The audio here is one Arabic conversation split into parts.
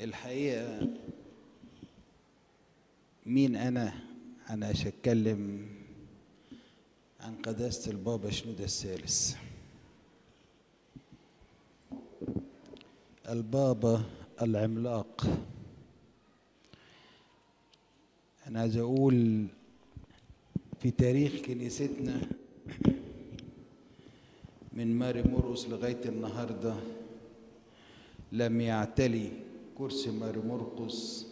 الحقيقة مين أنا؟ أنا أتكلم عن قداسة البابا شنودة الثالث. البابا العملاق. أنا عايز أقول في تاريخ كنيستنا من ماري مرقس لغاية النهاردة لم يعتلي كرسي ماري مرقس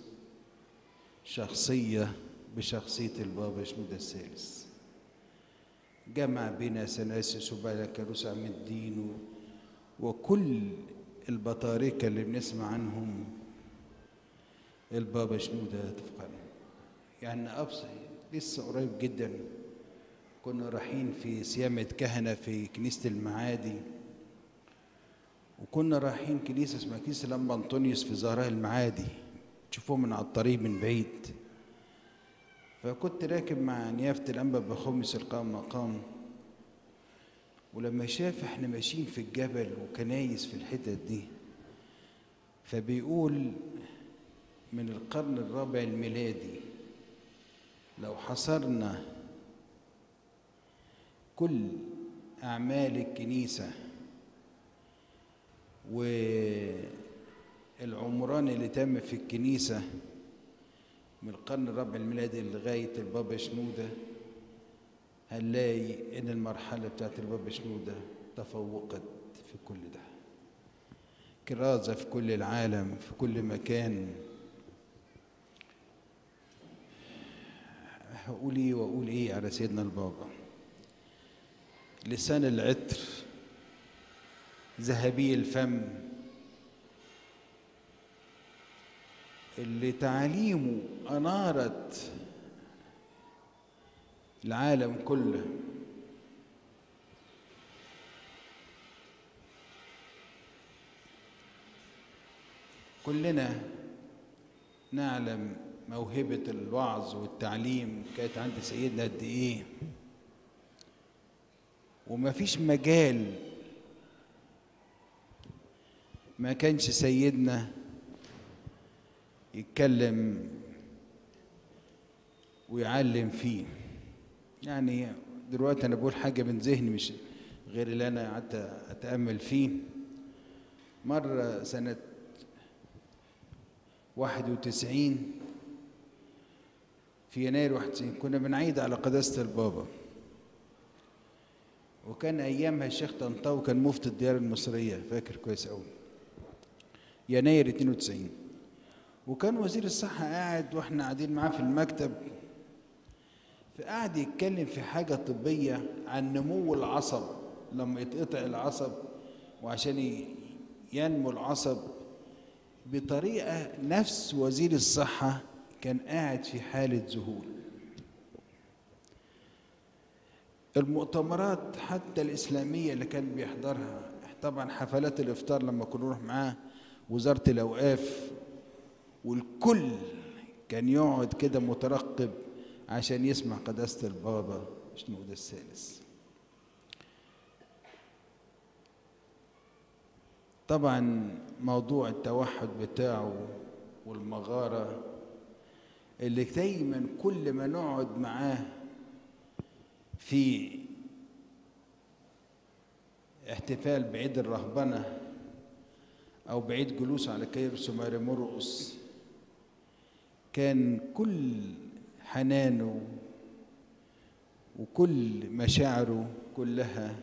شخصية بشخصية البابا شنودة الثالث. جمع بين سناسس وبلكروس عم الدين وكل البطاركة اللي بنسمع عنهم البابا شنودة تفقن يعني أبصر لسه قريب جدا. كنا رايحين في صيامة كهنة في كنيسة المعادي. وكنا رايحين كنيسة اسمها كنيسة لما أنطونيوس في زهراء المعادي تشوفوه من على الطريق من بعيد. فكنت راكب مع نيافة الأنبا بخمس القام مقام. ولما شاف إحنا ماشيين في الجبل وكنايس في الحتت دي فبيقول من القرن الرابع الميلادي لو حصرنا كل أعمال الكنيسة والعمران اللي تم في الكنيسة من القرن الرابع الميلادي لغاية البابا شنودة هنلاقي إن المرحلة بتاعت البابا شنودة تفوقت في كل ده؟ كرازة في كل العالم في كل مكان. هقول إيه وأقول إيه على سيدنا البابا؟ لسان العطر ذهبي الفم. اللي تعاليمه أنارت العالم كله. كلنا نعلم موهبة الوعظ والتعليم. كانت عند سيدنا قد إيه؟ وما فيش مجال ما كانش سيدنا يتكلم ويعلم فيه. يعني دلوقتي أنا بقول حاجة من ذهني مش غير اللي أنا قعدت أتأمل فيه. مرة سنة 91 في يناير 91 كنا بنعيد على قداسة البابا. وكان أيامها الشيخ طنطاوي كان مفتي الديار المصرية فاكر كويس قوي يناير 92 وكان وزير الصحة قاعد وإحنا قاعدين معاه في المكتب فقعد يتكلم في حاجة طبية عن نمو العصب لما يتقطع العصب وعشان ينمو العصب. بطريقة نفس وزير الصحة كان قاعد في حالة ذهول. المؤتمرات حتى الإسلامية اللي كان بيحضرها طبعا حفلات الإفطار لما كنا نروح معاه وزارة الأوقاف والكل كان يقعد كده مترقب عشان يسمع قداسة البابا شنودة الثالث. طبعا موضوع التوحد بتاعه والمغارة اللي دايما كل ما نقعد معاه في احتفال بعيد الرهبنة أو بعيد جلوسه على كيرس مرقس كان كل حنانه وكل مشاعره كلها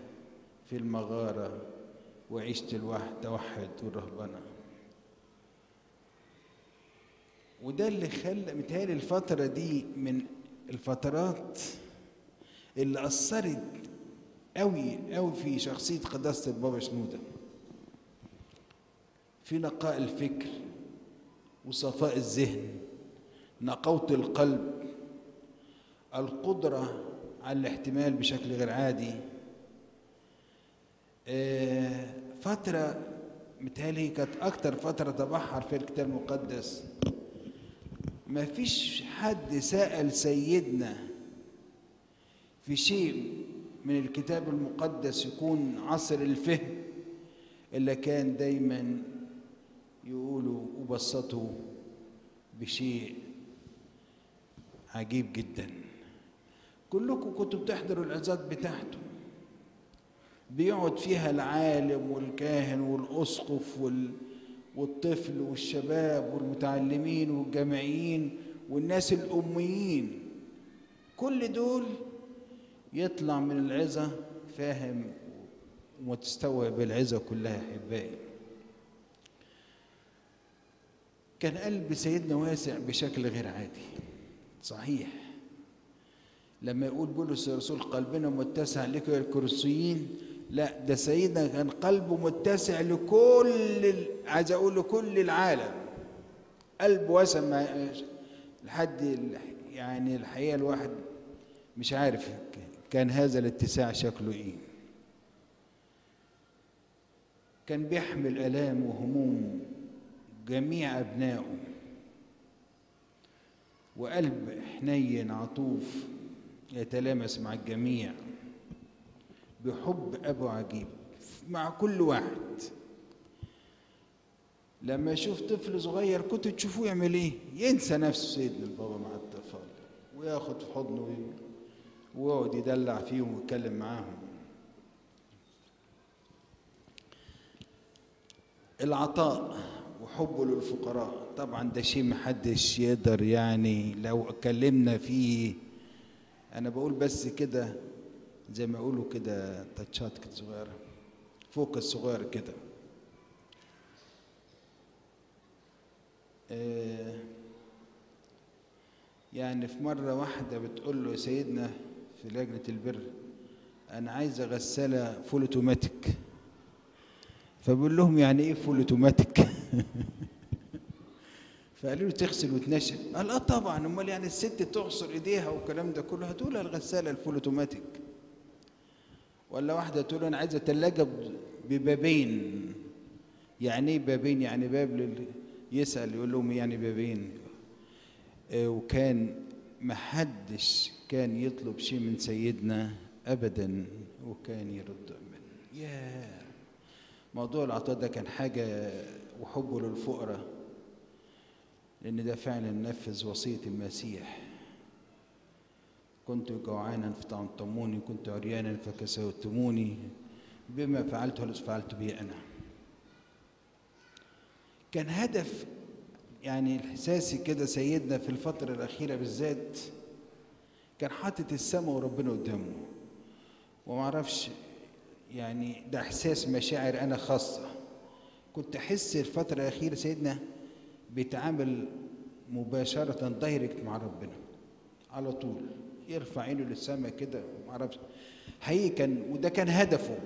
في المغارة وعيشة الوحد توحد والرهبنة وده اللي خلى متهيألي الفترة دي من الفترات اللي أثرت قوي قوي في شخصية قداسة البابا شنودة. في نقاء الفكر وصفاء الذهن نقاوة القلب القدرة على الاحتمال بشكل غير عادي. فترة متهيألي كانت أكتر فترة تبحر في الكتاب المقدس. ما فيش حد سأل سيدنا في شيء من الكتاب المقدس يكون عصر الفهم اللي كان دايما يقولوا وبسطوا بشيء عجيب جدا. كلكم كنتوا بتحضروا العظات بتاعته. بيقعد فيها العالم والكاهن والأسقف وال... والطفل والشباب والمتعلمين والجامعيين والناس الأميين. كل دول يطلع من العظة فاهم وتستوعب العظة كلها أحبائي. كان قلب سيدنا واسع بشكل غير عادي صحيح لما يقول بولس الرسول قلبنا متسع يا الكرسيين لا ده سيدنا كان قلبه متسع لكل. عايز أقول لكل العالم قلب واسع ما لحد. يعني الحقيقة الواحد مش عارف كان هذا الاتساع شكله إيه كان بيحمل آلام وهموم جميع أبنائه. وقلب حنين عطوف يتلامس مع الجميع بحب أبو عجيب مع كل واحد. لما يشوف طفل صغير كنت تشوفوه يعمل إيه؟ ينسى نفسه سيدنا البابا مع الاطفال وياخد في حضنه ويقعد يدلع فيهم ويتكلم معاهم. العطاء وحبه للفقراء. طبعا ده شيء محدش يقدر يعني لو اتكلمنا فيه. أنا بقول بس كده زي ما يقولوا كده تاتشات كده صغيرة فوق الصغير كده. آه يعني في مرة واحدة بتقول له سيدنا في لجنة البر أنا عايزة غسالة full automatic فبقول لهم يعني إيه full automatic؟ فقالوا له تغسل وتنشف. قال آه طبعا. أمال يعني الست تعصر إيديها والكلام ده كله؟ هتقولها الغسالة ال full automatic. ولا واحدة تقول أنا عايزة ثلاجه ببابين. يعني إيه بابين؟ يعني باب لل... يسأل يقول لهم يعني بابين. آه وكان محدش كان يطلب شيء من سيدنا ابدا وكان يرد منه. يا موضوع العطاء ده كان حاجة وحبه للفقراء لأن ده فعلا نفذ وصية المسيح. كنت جوعانا فطعمتموني كنت عريانا فكسوتموني بما فعلته فعلت به أنا. كان هدف يعني الحساسي كده سيدنا في الفترة الأخيرة بالذات كان حاطط السماء وربنا قدامه. ومعرفش يعني ده إحساس مشاعر أنا خاصة. كنت أحس الفترة الأخيرة سيدنا بيتعامل مباشرة دايركت مع ربنا. على طول. يرفع عينه للسماء كده معرفش حقيقي كان وده كان هدفه.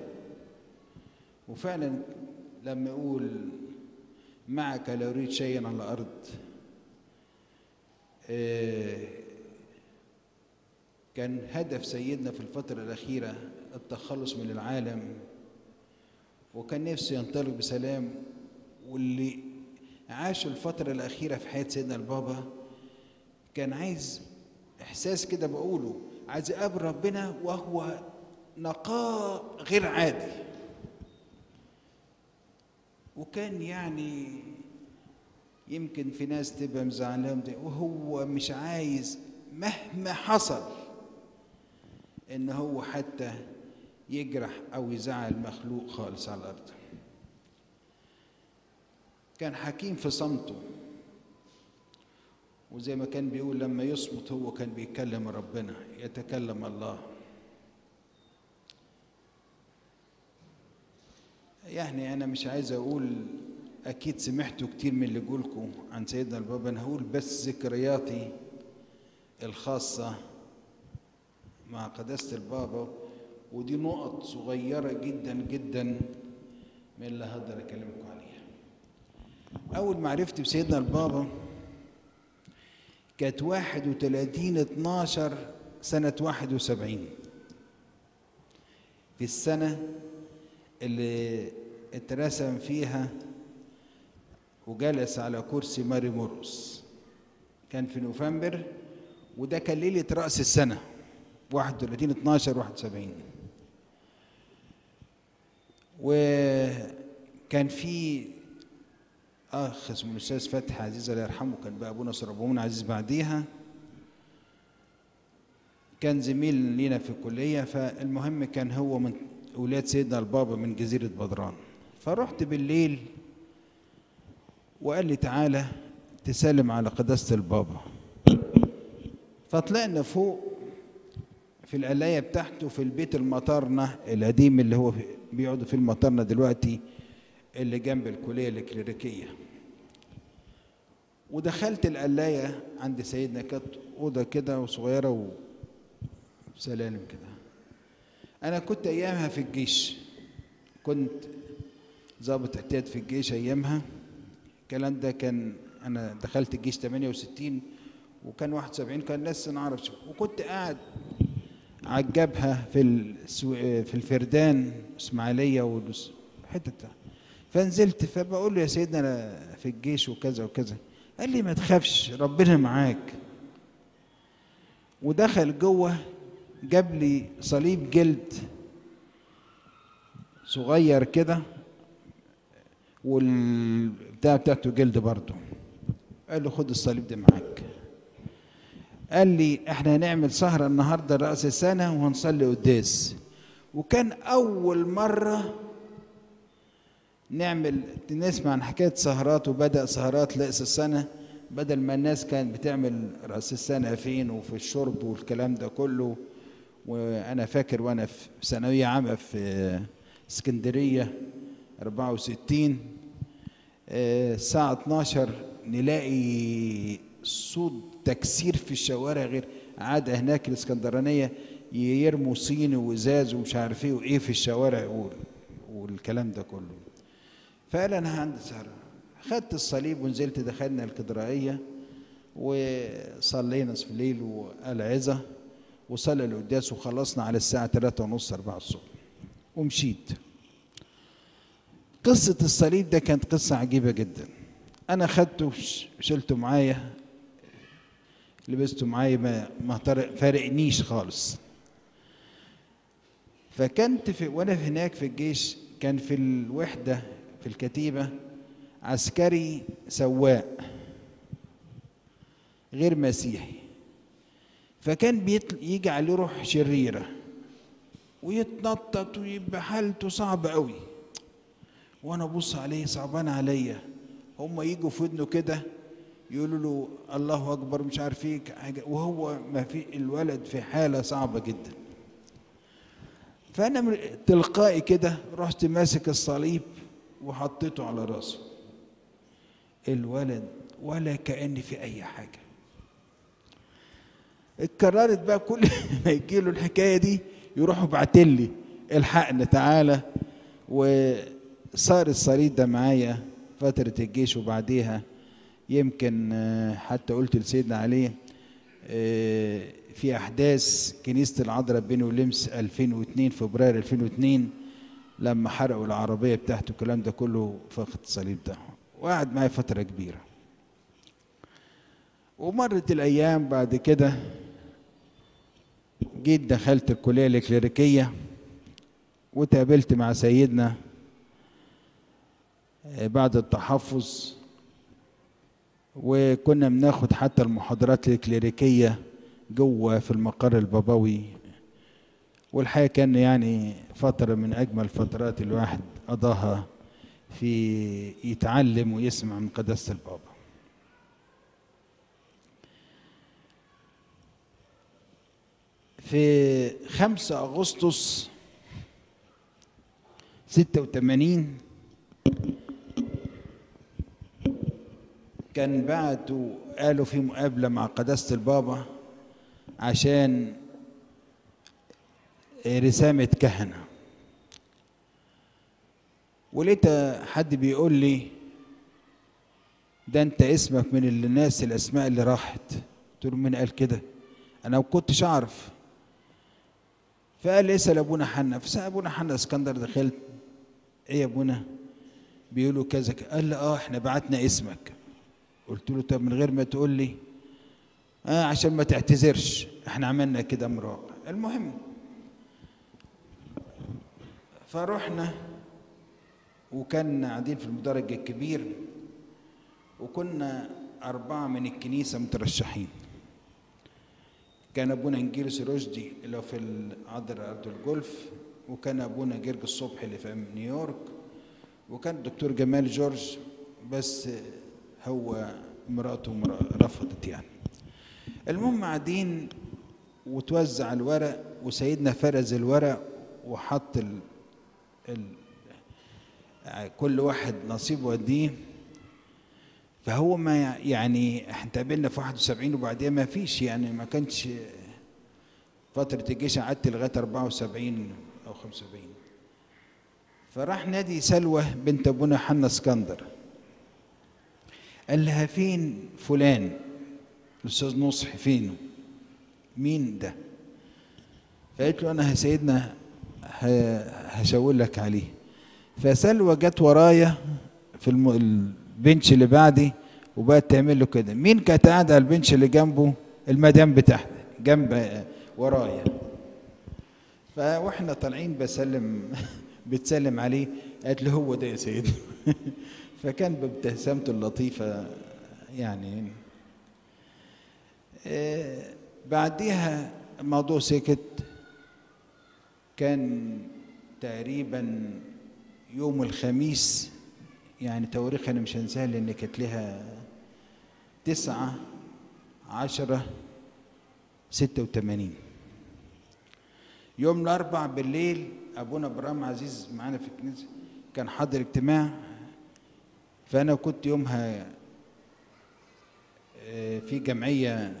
وفعلا لما يقول معك لا أريد شيئا على الأرض. كان هدف سيدنا في الفترة الأخيرة التخلص من العالم. وكان نفسه ينطلق بسلام واللي عاشوا الفترة الأخيرة في حياة سيدنا البابا كان عايز إحساس كده بقوله عايز يقابل ربنا وهو نقاء غير عادي. وكان يعني يمكن في ناس تبقى مزعلان وهو مش عايز مهما حصل إن هو حتى يجرح أو يزعل مخلوق خالص على الأرض. كان حكيم في صمته. وزي ما كان بيقول لما يصمت هو كان بيتكلم ربنا يتكلم الله. يعني أنا مش عايز أقول أكيد سمعتوا كتير من اللي قولكم عن سيدنا البابا أنا هقول بس ذكرياتي الخاصة مع قداسة البابا. ودي نقط صغيرة جدا جدا من اللي هقدر أكلمكم عليها. أول معرفتي بسيدنا البابا كانت 31 12 سنة 71 في السنة اللي اترسم فيها وجلس على كرسي ماري مورس كان في نوفمبر وده كان ليلة رأس السنة 31 12 71 كان في أخ اسمه الأستاذ فتحي عزيز الله يرحمه كان بقى ابونا سربون عزيز بعديها. كان زميل لينا في الكلية فالمهم كان هو من أولاد سيدنا البابا من جزيرة بدران. فرحت بالليل وقال لي تعالى تسلم على قداسة البابا. فطلعنا فوق في القلاية بتاعته في البيت المطارنة القديم اللي هو بيقعدوا فيه المطارنة دلوقتي اللي جنب الكلية الكليريكية ودخلت القلاية عند سيدنا كانت أوضة كده وصغيرة وسلالم كده. أنا كنت أيامها في الجيش. كنت ضابط احتياط في الجيش أيامها. الكلام ده كان أنا دخلت الجيش 68 وكان 71 كان لسه نعرف. وكنت قاعد الجبهة في. في الفردان إسماعيلية والحتة فنزلت فبقول له يا سيدنا أنا في الجيش وكذا وكذا. قال لي ما تخافش ربنا معاك. ودخل جوه جاب لي صليب جلد صغير كده والبتاع بتاعته جلد برضه. قال له خد الصليب ده معاك. قال لي إحنا هنعمل سهرة النهاردة رأس السنة وهنصلي قداس. وكان أول مرة نعمل نسمع عن حكاية سهرات وبدأ سهرات رأس السنة بدل ما الناس كانت بتعمل رأس السنة فين وفي الشرب والكلام ده كله. وأنا فاكر وأنا في ثانوية عامة في اسكندرية 64 الساعة 12 نلاقي صوت تكسير في الشوارع غير عادة هناك الإسكندرانية يرموا صيني وازاز ومش عارف إيه وإيه في الشوارع والكلام ده كله. فقال أنا سهرة خدت الصليب ونزلت دخلنا الكدرائية وصلينا في الليل والعظة وصلى القداس وخلصنا على الساعة 3 ونص 4 الصبح ومشيت. قصة الصليب ده كانت قصة عجيبة جدا. أنا خدته وشلته معايا. لبسته معايا ما ما فارقنيش خالص. فكنت في وأنا هناك في الجيش كان في الوحدة في الكتيبة عسكري سواق غير مسيحي. فكان. يجي عليه روح شريرة ويتنطط ويبقى حالته صعبة قوي وأنا أبص عليه صعبان عليا. هم يجوا في ودنه كده يقولوا له الله أكبر مش عارف إيه حاجة. وهو ما في الولد في حالة صعبة جدا. فأنا تلقائي كده رحت ماسك الصليب وحطيته على راسه. الولد ولا كأن في أي حاجة. اتكررت بقى كل ما يجي له الحكاية دي يروحوا بعتلي الحقنا تعالى. وصار الصليب ده معايا فترة الجيش وبعديها يمكن حتى قلت لسيدنا عليه في أحداث كنيسة العذراء بين ولمس 2002 فبراير 2002 لما حرقوا العربية بتاعته الكلام ده كله فقد الصليب ده وقعد معايا فترة كبيرة. ومرت الأيام بعد كده جيت دخلت الكلية الكليريكيه وتقابلت مع سيدنا بعد التحفظ وكنا بناخد حتى المحاضرات الكليريكية جوه في المقر البابوي. والحقيقة كان يعني فترة من أجمل فترات الواحد قضاها في يتعلم ويسمع من قداسة البابا. في خمسة أغسطس ستة وثمانين كان بعتوا قالوا في مقابلة مع قداسة البابا عشان رسامة كهنة. ولقيت حد بيقول لي ده انت اسمك من الناس الأسماء اللي راحت. قلت له مين قال كده؟ أنا ما كنتش أعرف. فقال اسأل أبونا حنا فسأل أبونا حنا اسكندر دخلت. إيه يا أبونا؟ بيقولوا كذا. قال لي آه إحنا بعتنا اسمك. قلت له طب من غير ما تقول لي. آه عشان ما تعتذرش. إحنا عملنا كده مراقب المهم. فروحنا وكان قاعدين في المدرج الكبير وكنا أربعة من الكنيسة مترشحين. كان أبونا إنجيلس رشدي اللي في عذر أرض الجولف وكان أبونا جرج الصبح اللي في نيويورك وكان الدكتور جمال جورج. بس هو مراته رفضت يعني. المهم قاعدين وتوزع الورق وسيدنا فرز الورق وحط ال... ال... كل واحد نصيبه وديه. فهو ما يعني إحنا قابلنا في 71 وبعدين ما فيش يعني ما كانش فترة الجيش قعدت لغاية 74 أو 75 فراح نادي سلوى بنت أبونا حنا اسكندر. قال لها فين فلان؟ الأستاذ نصحي فينه مين ده؟ فقالت له أنا سيدنا هشاور لك عليه. فسلوى جت ورايا في. البنش اللي بعدي وبقت تعمل له كده. مين كانت قاعدة على البنش اللي جنبه؟ المدام بتاعتي جنب ورايا. فاحنا طالعين بسلم بتسلم عليه. قالت له هو ده يا سيدنا. فكان بابتسامته اللطيفة يعني. آه بعديها الموضوع سكت كان تقريبا يوم الخميس يعني تواريخ أنا مش هنساها لأن كانت لها تسعة عشرة ستة وثمانين يوم الأربع بالليل أبونا إبراهيم عزيز معانا في الكنيسة كان حاضر اجتماع فأنا كنت يومها في جمعية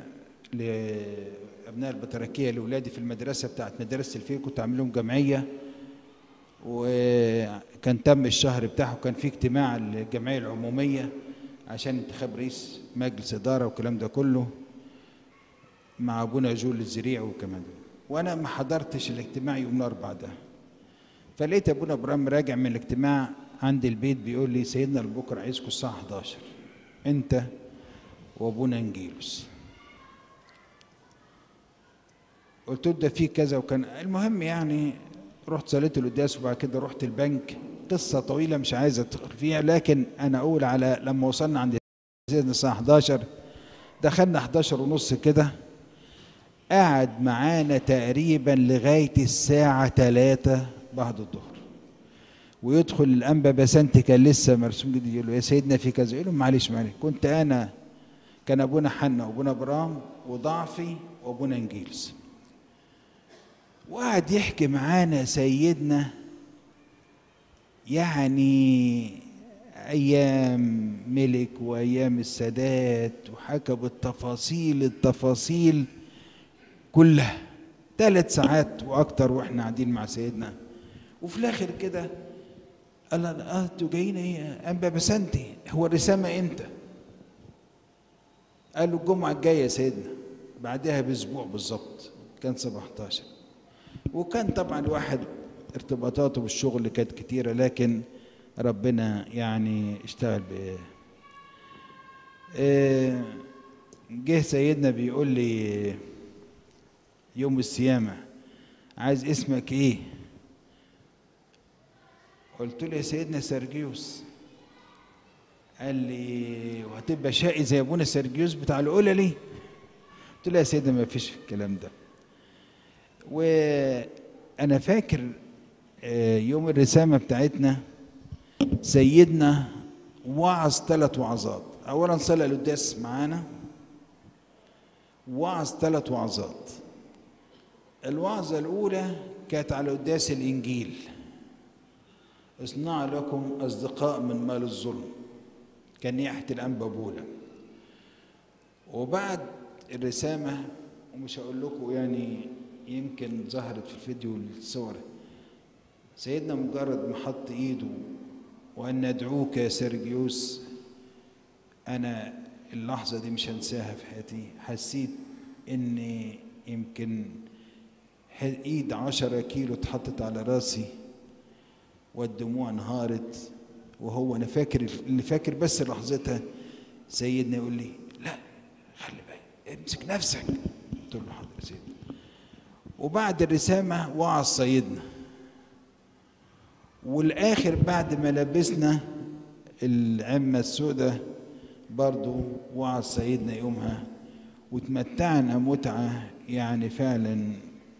لأبناء البطريركية لأولادي في المدرسة بتاعت مدرسة الفيل كنت عامل لهم جمعية. وكان تم الشهر بتاعه كان في اجتماع الجمعية العمومية عشان انتخاب رئيس مجلس إدارة والكلام ده كله مع أبونا جول الزريع وكمان. وأنا ما حضرتش الاجتماع يوم الأربعاء ده. فلقيت أبونا إبراهيم راجع من الاجتماع عند البيت بيقول لي سيدنا بكرة عايزكم الساعة 11 أنت وأبونا إنجيلوس قلت له ده في كذا وكان المهم يعني رحت صليت القداس وبعد كده رحت البنك. قصة طويلة مش عايز ادخل فيها لكن أنا أقول على لما وصلنا عند سيدنا الساعة 11 دخلنا 11 ونص كده قعد معانا تقريبا لغاية الساعة 3 بعد الظهر. ويدخل الانبا بسنتي كان لسه مرسوم جديد يقول له يا سيدنا في كذا يقول له معلش معلش كنت أنا كان أبونا حنا وابونا ابرام وضعفي وأبونا إنجيلس. وقعد يحكي معانا سيدنا يعني أيام ملك وأيام السادات وحكى بالتفاصيل التفاصيل كلها. ثلاث ساعات وأكتر وإحنا قاعدين مع سيدنا. وفي الآخر كده قال آه أنتوا جايين إيه؟ انبا بسنتي هو الرسامة إمتى؟ قالوا الجمعة الجاية يا سيدنا بعدها بأسبوع بالظبط كان 17 وكان طبعا الواحد ارتباطاته بالشغل كانت كتيرة لكن ربنا يعني اشتغل ب آه جه سيدنا بيقول لي يوم السيامة عايز اسمك إيه؟ قلت له يا سيدنا سرجيوس. قال لي وهتبقى شقي زي ابونا سرجيوس بتاع الأولى ليه؟ قلت له يا سيدنا ما فيش الكلام ده. وأنا فاكر يوم الرسامة بتاعتنا سيدنا وعظ ثلاث وعظات. اولا صلى القداس معانا. وعظ ثلاث وعظات. الوعظة الأولى كانت على قداس الإنجيل. اصنع لكم أصدقاء من مال الظلم كان نياحه الانبا بولا وبعد الرسامة ومش هقول لكم يعني يمكن ظهرت في الفيديو الصور سيدنا مجرد ما حط إيده وأن ندعوك يا سيرجيوس أنا اللحظة دي مش هنساها في حياتي. حسيت ان يمكن إيد عشرة كيلو اتحطت على رأسي. والدموع انهارت وهو أنا فاكر اللي فاكر بس لحظتها سيدنا يقول لي لا خلي بالك امسك نفسك. قلت له حاضر يا سيدنا وبعد الرسامة وعظ سيدنا. والآخر بعد ما لبسنا العمة السوداء برضو وعظ سيدنا يومها وتمتعنا متعة يعني فعلا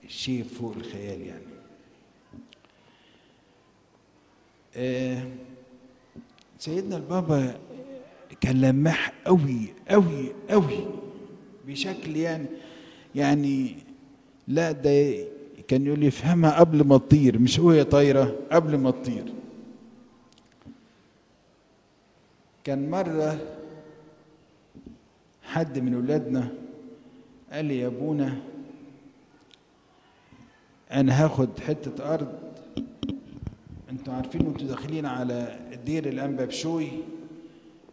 شيء فوق الخيال يعني آه سيدنا البابا كان لماح قوي قوي قوي بشكل يعني يعني لا ده كان يقول يفهمها قبل ما تطير مش وهي طايرة قبل ما تطير. كان مرة حد من ولادنا قال لي يا أبونا أنا هاخد حتة أرض أنتوا عارفين أنتوا داخلين على دير الانبا بشوي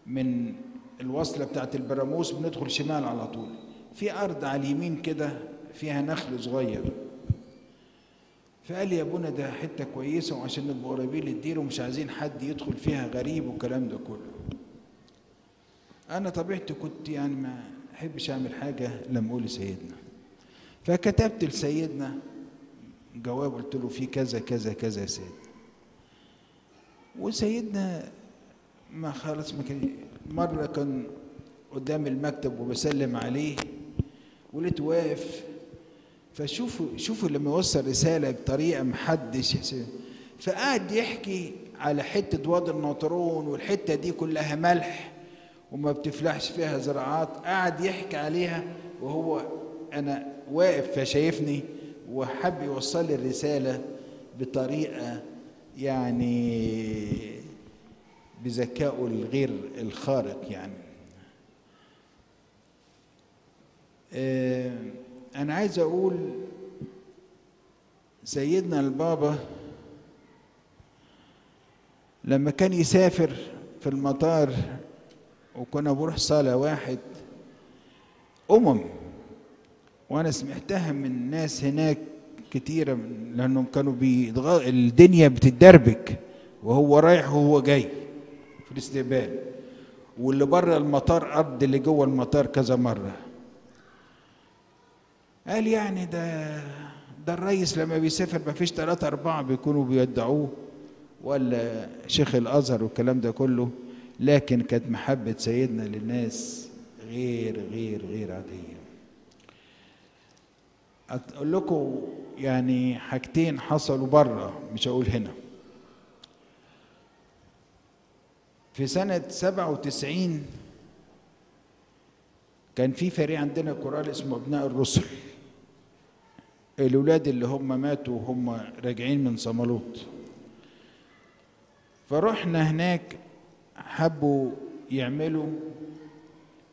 من الوصلة بتاعت البراموس بندخل شمال على طول. في أرض على اليمين كده فيها نخل صغير. فقال لي يا أبونا ده حتة كويسة وعشان نبقى قريبين للدير ومش عايزين حد يدخل فيها غريب والكلام ده كله. أنا طبيعتي كنت يعني ما أحبش أعمل حاجة لما أقول لسيدنا. فكتبت لسيدنا جواب قلت له في كذا كذا كذا يا سيدنا. وسيدنا ما خلص ما كان مرة كان قدام المكتب وبسلم عليه ولقيته واقف. فشوفوا شوفوا لما يوصل رسالة بطريقة محدش فقعد يحكي على حتة وادي الناطرون والحتة دي كلها ملح وما بتفلحش فيها زراعات. قعد يحكي عليها وهو أنا واقف فشايفني وحب يوصل لي الرسالة بطريقة يعني بذكائه الغير الخارق يعني. آه أنا عايز أقول سيدنا البابا لما كان يسافر في المطار وكنا بروح صالة واحد أمم وأنا سمعتها من ناس هناك كتيرة لأنهم كانوا بيضغ... الدنيا بتتدربك. وهو رايح وهو جاي في الاستقبال. واللي بره المطار قد اللي جوه المطار كذا مرة. قال يعني ده ده الرئيس لما بيسافر ما فيش ثلاثة أربعة بيكونوا بيدعوه ولا شيخ الأزهر والكلام ده كله. لكن كانت محبة سيدنا للناس غير غير غير عادية. أقول لكم يعني حاجتين حصلوا بره مش هقول هنا. في سنة سبعة وتسعين كان في فريق عندنا كورال اسمه أبناء الرسل. الولاد اللي هم ماتوا وهم راجعين من صمالوط فرحنا هناك حبوا يعملوا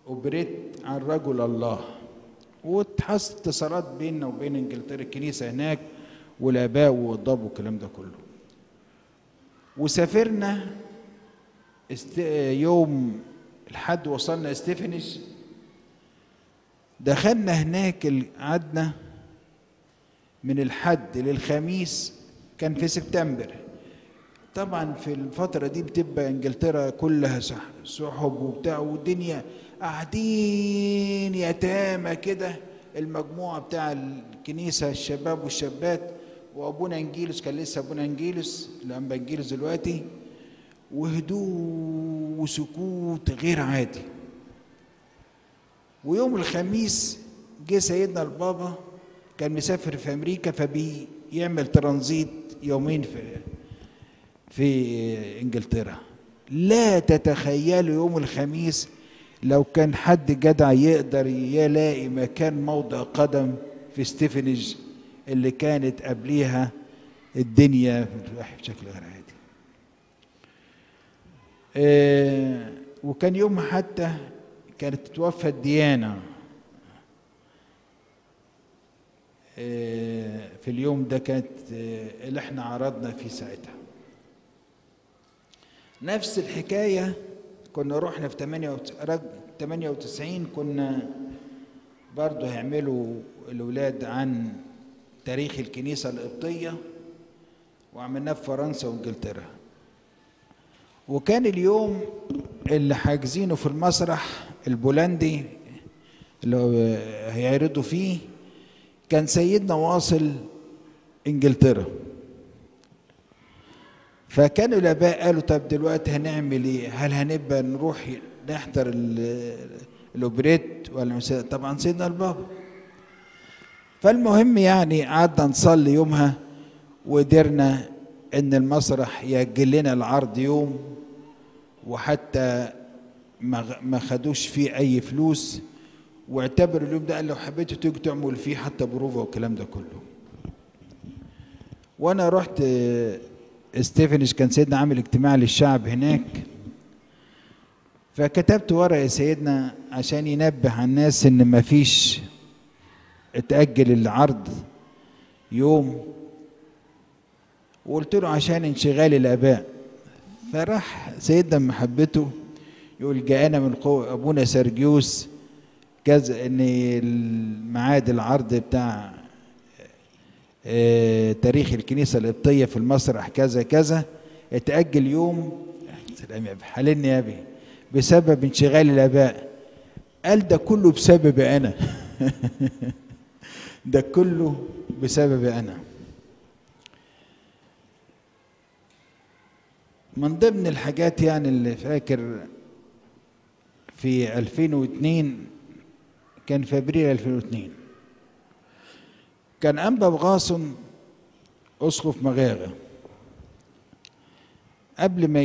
أوبريت عن رجل الله. وتحصل اتصالات بيننا وبين إنجلترا الكنيسة هناك والآباء والضب والكلام ده كله. وسافرنا است... يوم الحد وصلنا استفنش دخلنا هناك قعدنا من الحد للخميس كان في سبتمبر. طبعا في الفترة دي بتبقى إنجلترا كلها سحب وبتاع والدنيا قاعدين يتامى كده المجموعة بتاع الكنيسة الشباب والشابات وأبونا إنجيلوس كان لسه أبونا إنجيلوس الانبا إنجيلوس دلوقتي وهدوء وسكوت غير عادي. ويوم الخميس جه سيدنا البابا كان مسافر في أمريكا فبيعمل ترانزيت يومين في في إنجلترا. لا تتخيلوا يوم الخميس لو كان حد جدع يقدر يلاقي مكان موضع قدم في ستيفنج اللي كانت قبليها الدنيا بشكل غير عادي. آه وكان يوم حتى كانت تتوفى الديانة. في اليوم ده كانت اللي إحنا عرضنا فيه ساعتها. نفس الحكاية كنا رحنا في 98 كنا برضه هيعملوا الأولاد عن تاريخ الكنيسة القبطية وعملناه في فرنسا وإنجلترا. وكان اليوم اللي حاجزينه في المسرح البولندي اللي هيعرضوا فيه كان سيدنا واصل إنجلترا. فكانوا الأباء قالوا طب دلوقتي هنعمل إيه؟ هل هنبقى نروح نحضر ال- الأوبريت ولا طبعا سيدنا البابا. فالمهم يعني قعدنا نصلي يومها وقدرنا إن المسرح يأجل لنا العرض يوم وحتى ما خدوش فيه أي فلوس واعتبروا اليوم ده قال لو حبيتوا تيجوا تعملوا فيه حتى بروفا والكلام ده كله. وأنا رحت ستيفنش كان سيدنا عامل اجتماع للشعب هناك. فكتبت ورقة يا سيدنا عشان ينبه الناس إن مفيش اتأجل العرض يوم. وقلت له عشان انشغال الآباء. فراح سيدنا محبته يقول جاءنا من قوة أبونا سرجيوس كذا إن الميعاد العرض بتاع تاريخ الكنيسة القبطية في المسرح كذا كذا. اتأجل يوم سلام يا أبي حللني يا أبي بسبب انشغال الآباء. قال ده كله بسببي أنا. ده كله بسببي أنا. من ضمن الحاجات يعني اللي فاكر في 2002 كان في ابريل 2002 كان انبا بغاصن أسقف مغاغه قبل ما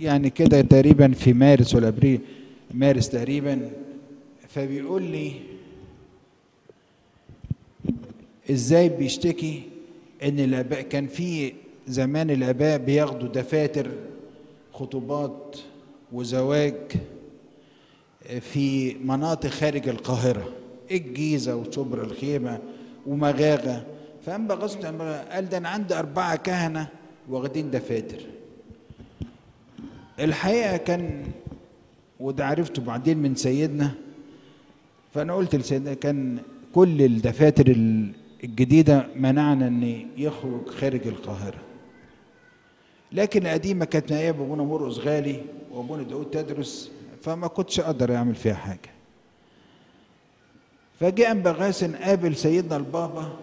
يعني كده تقريبا في مارس ولا أبريل مارس تقريبا فبيقول لي إزاي بيشتكي إن الأباء كان في زمان الأباء بياخدوا دفاتر خطوبات وزواج في مناطق خارج القاهرة الجيزة وشبر الخيمة. ومغاغة. فأنبا غصن قال ده أنا عندي أربعة كهنة واخدين دفاتر. الحقيقة كان وده عرفته بعدين من سيدنا. فأنا قلت لسيدنا كان كل الدفاتر ال- الجديدة منعنا أن يخرج خارج القاهرة. لكن القديمة كانت نائب أبونا مرقص غالي وأبونا داود تدرس فما كنتش أقدر أعمل فيها حاجة. فجاء أنبا غاسن قابل سيدنا البابا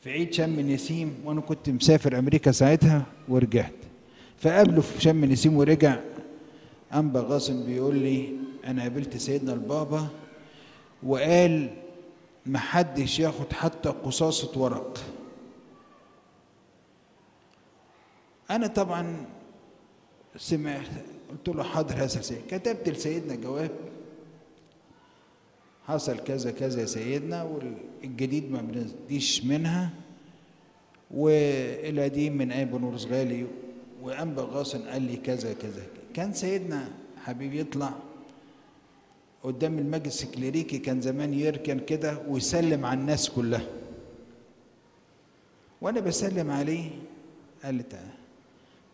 في عيد شم نسيم وأنا كنت مسافر أمريكا ساعتها ورجعت. فقابله في شم نسيم ورجع أنبا غاسن بيقول لي أنا قابلت سيدنا البابا وقال محدش ياخد حتى قصاصة ورق. أنا طبعا سمعت قلت له حاضر هذا سيد. كتبت لسيدنا جواب حصل كذا كذا يا سيدنا والجديد ما بنديش منها والقديم من ابو نور غالي وانبا غاصن قال لي كذا كذا. كان سيدنا حبيبي يطلع قدام المجلس الكليريكي كان زمان يركن كده ويسلم على الناس كلها. وأنا بسلم عليه قال لي تعالى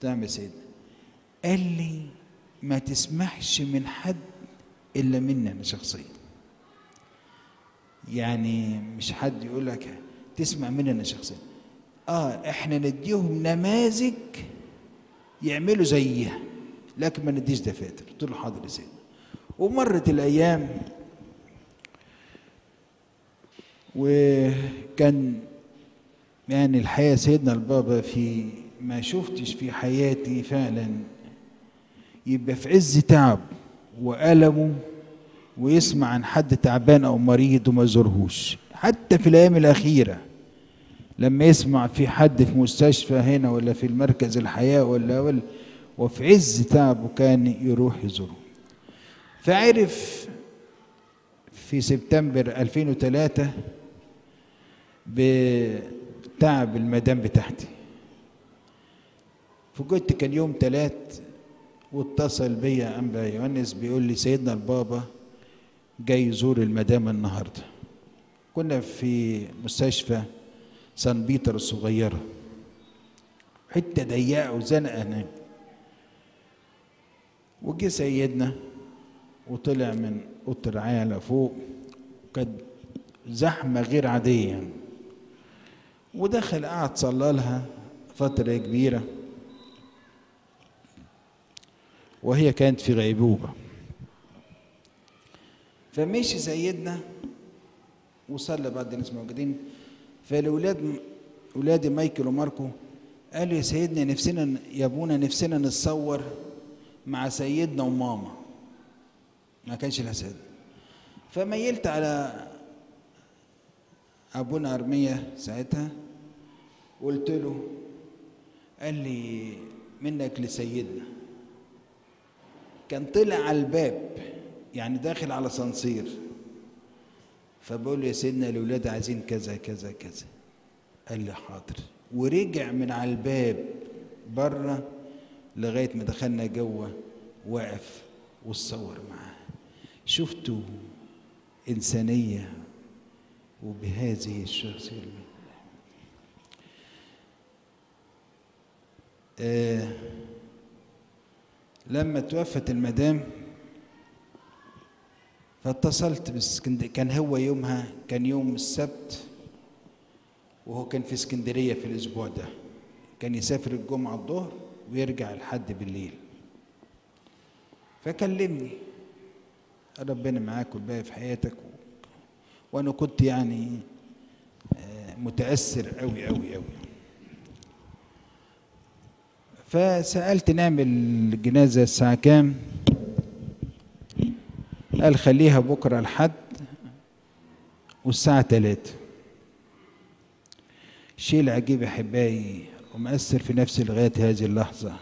تمام يا سيدنا. قال لي ما تسمحش من حد إلا مني أنا شخصيا. يعني مش حد يقول لك تسمع مني أنا شخصيا آه إحنا نديهم نماذج يعملوا زيها لكن ما نديش دفاتر. قلت له حاضر يا سيدنا ومرت الأيام وكان يعني الحقيقة سيدنا البابا في ما شفتش في حياتي فعلا يبقى في عز تعب وألمه ويسمع عن حد تعبان أو مريض وما يزورهوش. حتى في الأيام الأخيرة لما يسمع في حد في مستشفى هنا ولا في المركز الحياة ولا, ولا وفي عز تعبه كان يروح يزوره. فعرف في سبتمبر 2003 بتعب المدام بتاعتي. فقلت كان يوم تلات واتصل بيا انبا يونس بيقول لي سيدنا البابا جاي يزور المدام النهارده. كنا في مستشفى سان بيتر الصغيرة. حتة ضيقة وزنقة هناك. وجه سيدنا وطلع من أوضة الرعايه على فوق. كانت زحمة غير عادية. يعني ودخل قعد صلى لها فترة كبيرة. وهي كانت في غيبوبة. فمشي سيدنا وصلى بعد الناس موجودين. فالأولاد أولادي مايكل وماركو قال يا سيدنا نفسنا يا أبونا نفسنا نتصور مع سيدنا وماما. ما كانش لها سيد. فميلت على أبونا أرمية ساعتها. قلت له قال لي منك لسيدنا. كان طلع على الباب. يعني داخل على صنصير فبقول له يا سيدنا الأولاد عايزين كذا كذا كذا. قال لي حاضر. ورجع من على الباب بره لغاية ما دخلنا جوه واقف واتصور معاه. شفتوا إنسانية وبهذه الشخصية؟ آه لما توفت المدام فاتصلت باسكندريه كان هو يومها كان يوم السبت وهو كان في اسكندرية في الأسبوع ده. كان يسافر الجمعة الظهر ويرجع لحد بالليل. فكلمني. ربنا معاك والباقي في حياتك. و... وأنا كنت يعني متأثر قوي قوي قوي فسألت نعمل الجنازة الساعة كام؟ قال خليها بكرة الحد والساعة 3 الشيء العجيب يا احبائي ومؤثر في نفسي لغاية هذه اللحظة.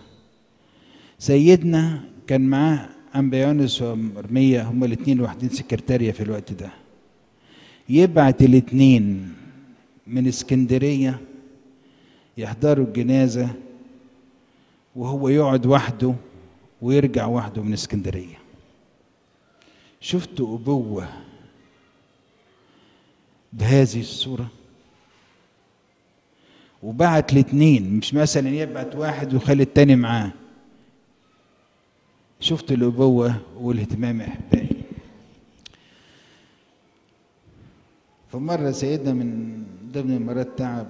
سيدنا كان معاه أنبا يونس ومرمية هما الاثنين واحدين سكرتارية في الوقت ده. يبعت الاثنين من اسكندرية يحضروا الجنازة وهو يقعد وحده ويرجع وحده من اسكندرية. شفتوا أبوة بهذه الصورة. وبعت الاثنين مش مثلا يبعت واحد ويخلي التاني معاه. شفت الأبوة والاهتمام أحبائي. فمرة سيدنا من ضمن المرات تعب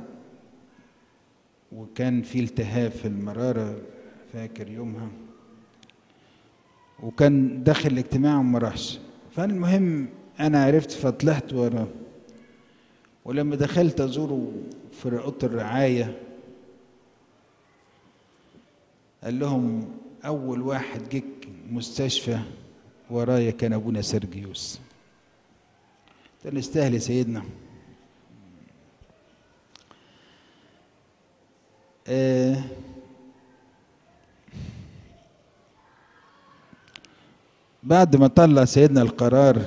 وكان في التهاب في المرارة فاكر يومها. وكان داخل الاجتماع وما راحش. فالمهم أنا عرفت فطلعت وراه. ولما دخلت أزوره في أوضة الرعاية قال لهم أول واحد جه مستشفى ورايا كان أبونا سرجيوس. قلت له استاهل يا سيدنا. آه بعد ما طلع سيدنا القرار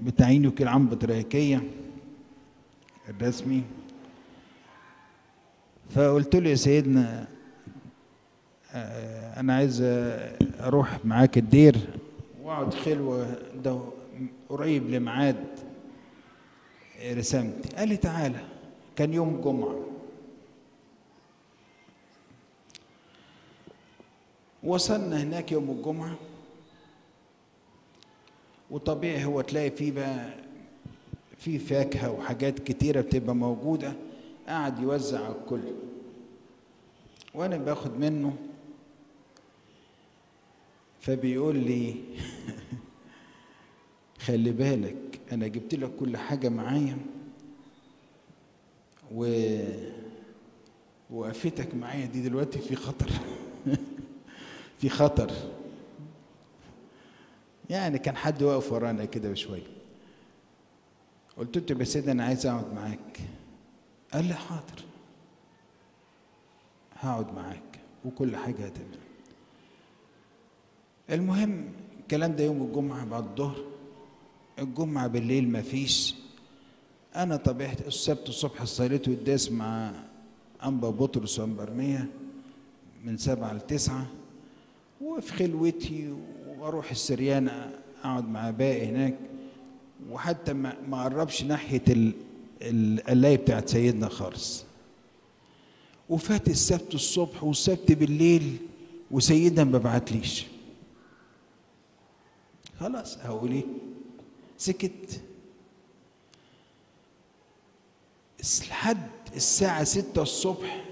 بتعيين وكيل عام بطريقية الرسمي فقلت له يا سيدنا أنا عايز أروح معاك الدير وأقعد خلوة ده قريب لميعاد رسامتي قال لي تعالى كان يوم جمعة. وصلنا هناك يوم الجمعة. وطبيعي هو تلاقي فيه بقى في فاكهة وحاجات كتيرة بتبقى موجودة قعد يوزع على الكل. وأنا باخد منه فبيقول لي خلي بالك أنا جبت لك كل حاجة معايا و وقفتك معايا دي دلوقتي في خطر. في خطر. يعني كان حد واقف ورانا كده بشويه قلت له يا سيدي أنا عايز أقعد معاك. قال لي حاضر. هقعد معاك وكل حاجة هتعمل المهم الكلام ده يوم الجمعة بعد الظهر. الجمعة بالليل مفيش أنا طبيعتي السبت الصبح صليت قداس مع أنبا بطرس وأنبرمية من سبعة لتسعة. وفي خلوتي وأروح السريان أقعد مع باقي هناك. وحتى ما قربش ناحية القلاية بتاعت سيدنا خالص. وفات السبت الصبح والسبت بالليل وسيدنا ما بعتليش. خلاص هقول إيه؟ سكت. لحد الساعة ستة الصبح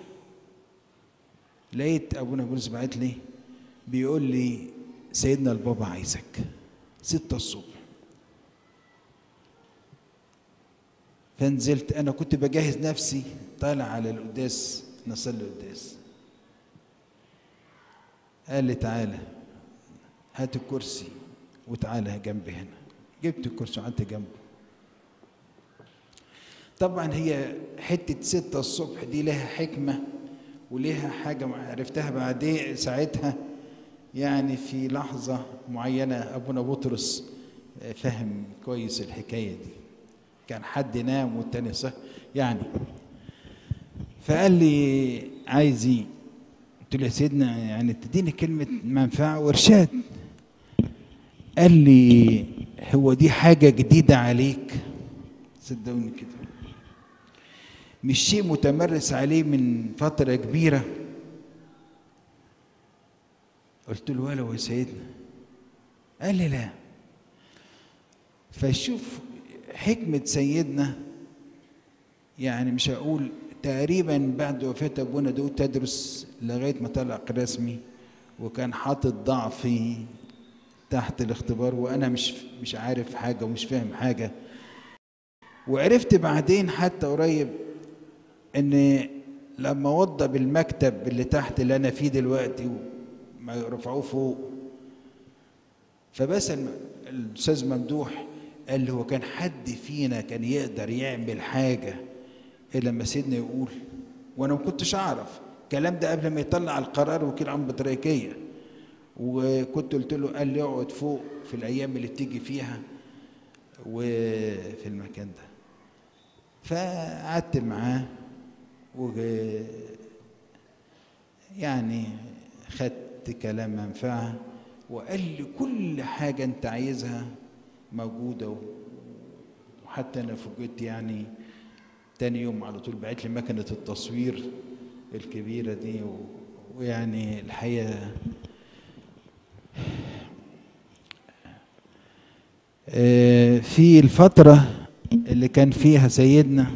لقيت أبونا بولس بعت لي بيقول لي سيدنا البابا عايزك. ستة الصبح. فنزلت. أنا كنت بجهز نفسي. طالع على القداس. نصلي القداس. قال لي تعالى هات الكرسي وتعالى جنبي هنا. جبت الكرسي وقعدت جنبه. طبعا هي حتة ستة الصبح دي لها حكمة وليها حاجة عرفتها بعدين ساعتها. يعني في لحظة معينة أبونا بطرس فهم كويس الحكاية دي. كان حد نام والتاني صح يعني فقال لي عايز إيه؟ قلت له يا سيدنا يعني تديني كلمة منفعة وإرشاد. قال لي هو دي حاجة جديدة عليك؟ صدقوني كده. مش شيء متمرس عليه من فترة كبيرة. قلت له ولو يا سيدنا قال لي لا. فشوف حكمة سيدنا يعني مش هقول تقريبا بعد وفاة أبونا داود تدرس لغاية ما طلع رسمي وكان حاطط ضعفي تحت الاختبار وأنا مش مش عارف حاجة ومش فاهم حاجة. وعرفت بعدين حتى قريب إن لما وضب المكتب اللي تحت اللي أنا فيه دلوقتي ما رفعوه فوق. فبس الأستاذ ممدوح قال لي هو كان حد فينا كان يقدر يعمل حاجة إلا لما سيدنا يقول وأنا ما كنتش أعرف. الكلام ده قبل ما يطلع القرار وكيل عم بطريقية. وكنت قلت له قال لي اقعد فوق في الأيام اللي بتيجي فيها وفي المكان ده. فقعدت معاه و يعني خدت كلام منفعة وقال لي كل حاجة أنت عايزها موجودة وحتى أنا فوجئت يعني تاني يوم على طول بعت لي مكنة التصوير الكبيرة دي. ويعني الحقيقة في الفترة اللي كان فيها سيدنا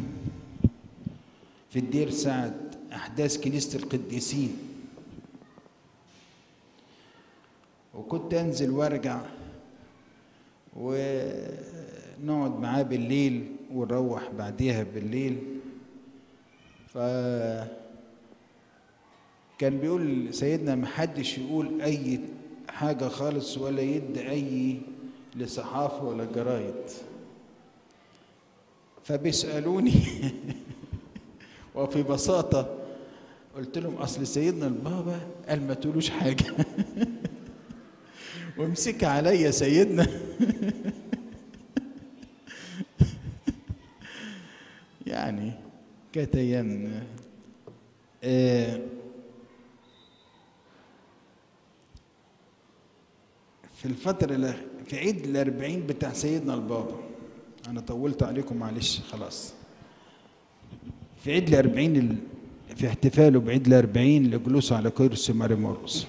في الدير سعد أحداث كنيسة القديسين وكنت أنزل وأرجع ونقعد معاه بالليل ونروح بعديها بالليل. ف كان بيقول سيدنا محدش يقول أي حاجة خالص ولا يد أي لصحافة ولا جرايد. فبيسألوني وفي بساطة قلت لهم أصل سيدنا البابا قال ما تقولوش حاجة. وامسك عليا سيدنا. يعني كانت أيام آه في الفترة في عيد الأربعين بتاع سيدنا البابا. أنا طولت عليكم معلش خلاص. في عيد الأربعين ال... في احتفاله بعيد الأربعين لجلوسه على كرسي ماري مورس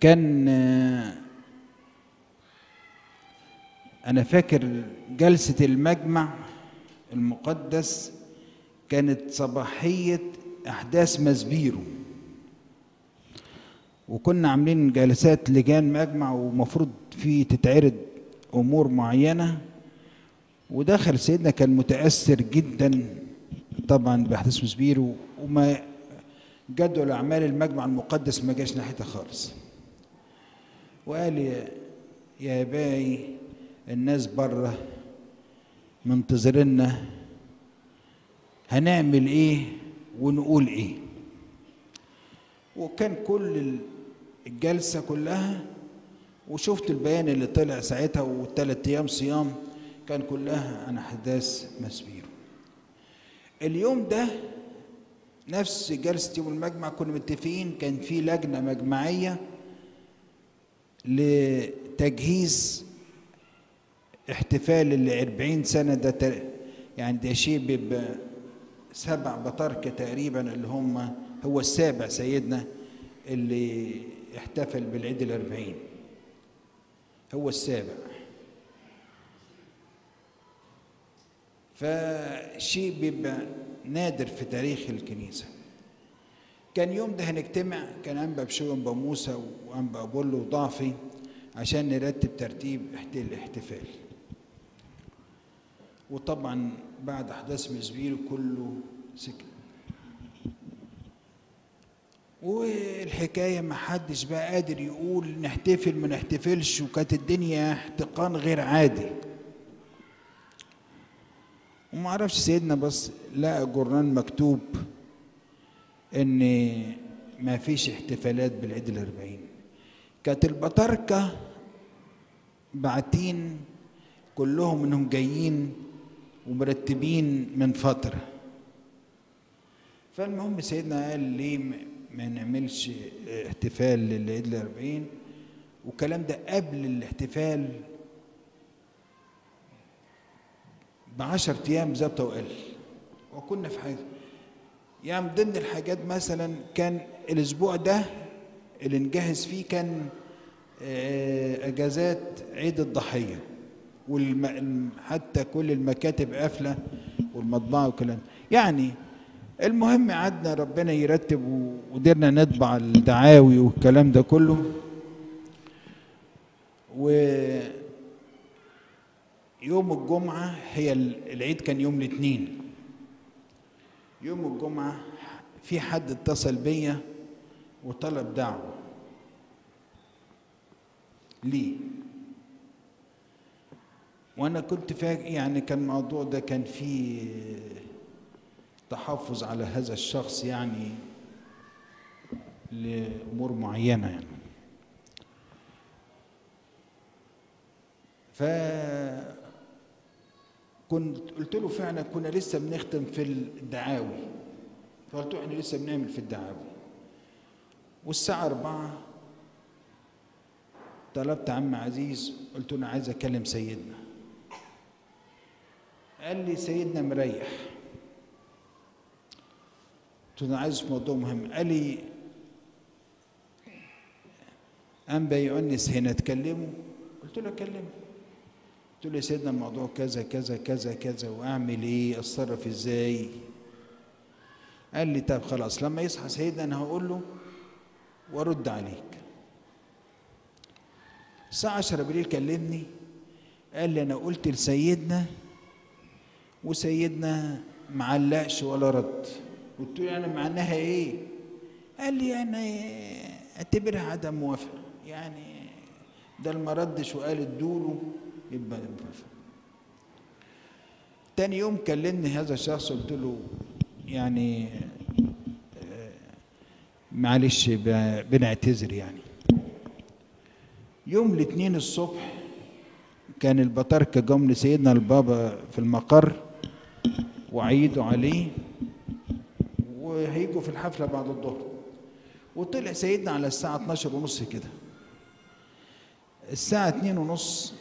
كان أنا فاكر جلسة المجمع المقدس كانت صباحية أحداث مسبيرو وكنا عاملين جلسات لجان مجمع ومفروض فيه تتعرض أمور معينة. ودخل سيدنا كان متأثر جدا طبعا بأحداث مسبير وما جدول أعمال المجمع المقدس ما جاش ناحيتها خالص. وقال يا باي الناس بره منتظرنا هنعمل إيه ونقول إيه؟ وكان كل الجلسة كلها وشفت البيان اللي طلع ساعتها والثلاث أيام صيام كان كلها عن أحداث مسبيرو اليوم ده نفس جلسة يوم المجمع كنا متفقين كان في لجنة مجمعية لتجهيز احتفال اللي 40 سنة ده يعني ده شيء بيبقى سبع بطاركة تقريبا اللي هم هو السابع سيدنا اللي احتفل بالعيد الأربعين هو السابع. فشيء بيبقى نادر في تاريخ الكنيسة. كان يوم ده هنجتمع كان أنبا بشوي أنبا موسى وأنبا أبولو وضعفي عشان نرتب ترتيب الاحتفال. وطبعا بعد أحداث مسبير كله سكت. والحكاية ما حدش بقى قادر يقول نحتفل ما نحتفلش وكانت الدنيا احتقان غير عادي. وما أعرفش سيدنا بس لقى جورنال مكتوب إن ما فيش احتفالات بالعيد الأربعين. كانت البطاركة باعتين كلهم انهم جايين ومرتبين من فترة. فالمهم سيدنا قال ليه ما نعملش احتفال للعيد الأربعين؟ والكلام ده قبل الاحتفال بعشر أيام زبطة وقل وكنا في حاجة يعني من ضمن الحاجات مثلا كان الأسبوع ده اللي نجهز فيه كان أجازات عيد الضحية والم... حتى كل المكاتب قافلة والمطبعة والكلام. يعني المهم قعدنا ربنا يرتب وقدرنا نطبع الدعاوي والكلام ده كله. و يوم الجمعة هي العيد كان يوم الاثنين. يوم الجمعة في حد اتصل بيا وطلب دعوة. ليه؟ وأنا كنت فاكر يعني كان الموضوع ده كان فيه تحفظ على هذا الشخص يعني لأمور معينة يعني. كنت قلت له فعلا كنا لسه بنختم في الدعاوي. فقلت له إحنا لسه بنعمل في الدعاوي. والساعة أربعة طلبت عم عزيز قلت له أنا عايز أكلم سيدنا. قال لي سيدنا مريح. قلت له أنا عايز موضوع مهم. قال لي أنبا يؤنس هنا تكلمه. قلت له أكلمه. له يا سيدنا الموضوع كذا كذا كذا كذا وأعمل إيه؟ أتصرف إزاي؟ قال لي طب خلاص لما يصحى سيدنا أنا هقول له وأرد عليك. الساعة 10 بالليل كلمني قال لي أنا قلت لسيدنا وسيدنا معلقش ولا رد. قلت له أنا معناها إيه؟ قال لي يعني أعتبرها عدم موافقة. يعني ده ما ردش وقال ادوله يبقى موافق تاني يوم كلمني هذا الشخص قلت له يعني معلش بنعتذر يعني. يوم الاثنين الصبح كان البطاركة جم لسيدنا البابا في المقر وعيدوا عليه وهيجوا في الحفلة بعد الظهر. وطلع سيدنا على الساعة 12 ونص كده. الساعة اتنين ونص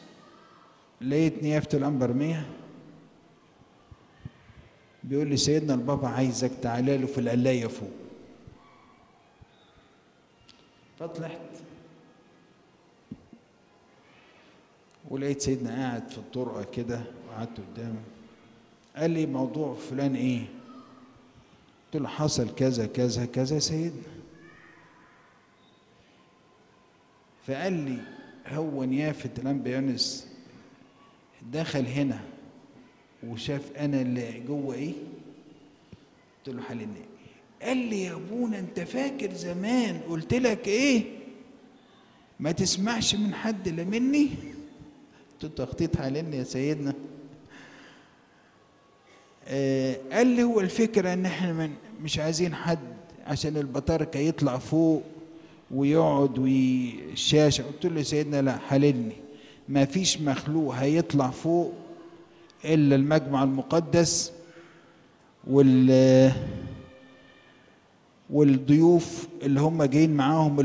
لقيت نيافة الأنبرمية بيقول لي سيدنا البابا عايزك تعالى له في القلاية فوق. فطلعت. ولقيت سيدنا قاعد في الطرقة كده وقعدت قدامه. قال لي موضوع فلان إيه؟ قلت له حصل كذا كذا كذا سيدنا. فقال لي هو نيافة الأنبا يونس دخل هنا وشاف أنا اللي جوه إيه؟ قلت له حال النبي قال لي يا أبونا أنت فاكر زمان قلت لك إيه؟ ما تسمعش من حد لا مني؟ قلت تخطيط حالنا يا سيدنا آه قال لي هو الفكرة إن إحنا من مش عايزين حد عشان البطاركة يطلع فوق ويقعد والشاشة قلت له سيدنا لا حللني ما فيش مخلوق هيطلع فوق إلا المجمع المقدس وال والضيوف اللي هم جايين معاهم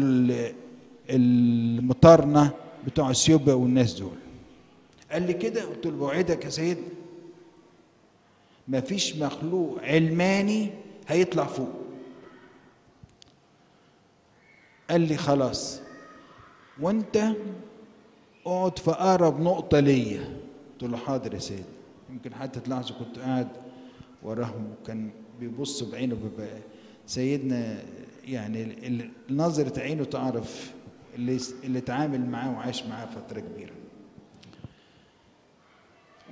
المطارنة بتوع اثيوبيا والناس دول. قال لي كده قلت له بوعدك يا سيدنا ما فيش مخلوق علماني هيطلع فوق. قال لي خلاص. وانت اقعد في أقرب نقطة ليا. قلت له حاضر يا سيدي يمكن حتى تلاحظوا كنت قاعد وراهم وكان بيبص بعينه بيبقى سيدنا يعني نظرة عينه تعرف اللي اللي اتعامل معاه وعاش معاه فترة كبيرة.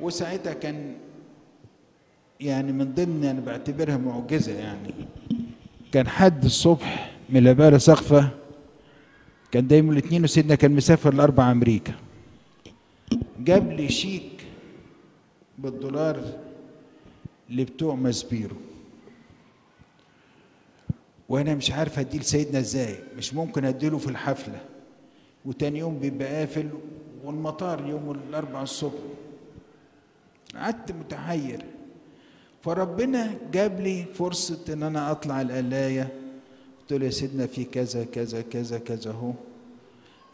وساعتها كان يعني من ضمن أنا بعتبرها معجزة يعني. كان حد الصبح من العبارة سقفة كان دايما الاثنين وسيدنا كان مسافر لأربع أمريكا. جاب لي شيك بالدولار لبتوع مسبيرو وأنا مش عارف أديه لسيدنا إزاي. مش ممكن أديله في الحفلة. وتاني يوم بيبقى قافل والمطار يوم الاربعاء الصبح. قعدت متحير. فربنا جاب لي فرصة إن أنا أطلع القلاية. قلت له يا سيدنا في كذا كذا كذا كذا أهو